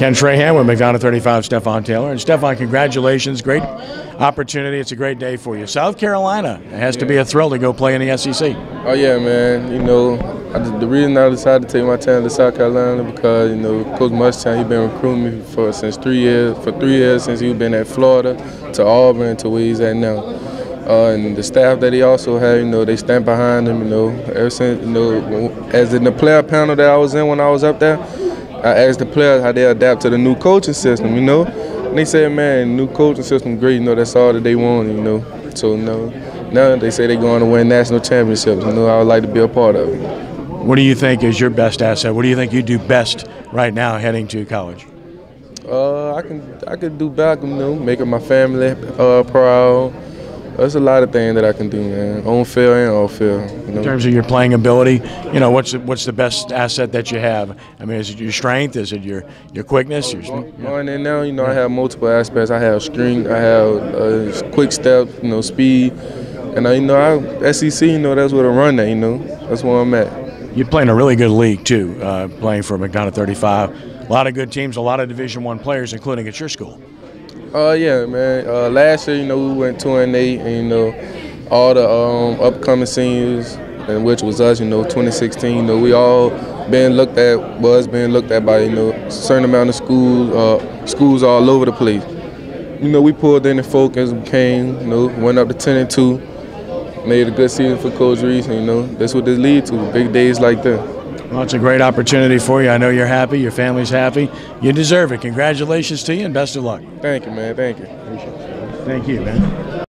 Ken Trahan with McDonogh 35, Stephon Taylor. And Stephon, congratulations. Great opportunity. It's a great day for you. South Carolina. It has to be a thrill to go play in the SEC. Oh, yeah, man. You know, I, the reason I decided to take my time to South Carolina because, you know, Coach Muschamp, he been recruiting me for since three years, for three years since he's been at Florida to Auburn to where he's at now. Uh, and the staff that he also had, you know, they stand behind him, you know, ever since, you know, as in the player panel that I was in when I was up there, I asked the players how they adapt to the new coaching system, you know. And they said, man, new coaching system great, you know, that's all that they want, you know. So, you know, now they say they're going to win national championships, you know, I would like to be a part of it. What do you think is your best asset? What do you think you do best right now heading to college? Uh, I can I can do back, you know, making my family uh, proud. There's a lot of things that I can do, man, on field and off field. You know? In terms of your playing ability, you know, what's the, what's the best asset that you have? I mean, is it your strength? Is it your your quickness? Your, Going in now, you know, I have multiple aspects. I have strength, I have uh, quick step, you know, speed, and I, you know, I, SEC, you know, that's where I run at. You know, that's where I'm at. You're playing a really good league too, uh, playing for McDonogh 35. A lot of good teams, a lot of Division One players, including at your school. Uh, yeah, man. Uh, last year, you know, we went two and eight, and you know, all the um, upcoming seniors, and which was us, you know, 2016. You know, we all been looked at, was being looked at by you know, a certain amount of schools, uh, schools all over the place. You know, we pulled in the focus, came, you know, went up to 10 and two, made a good season for Coach Reese, and you know, that's what this leads to, big days like that. Well, it's a great opportunity for you. I know you're happy. Your family's happy. You deserve it. Congratulations to you and best of luck. Thank you, man. Thank you. Thank you, man.